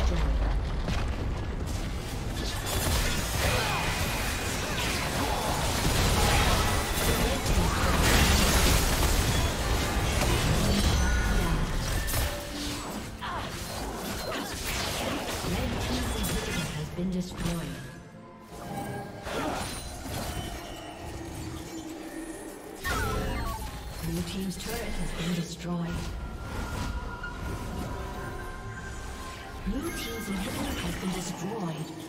destroyed. Destroyed.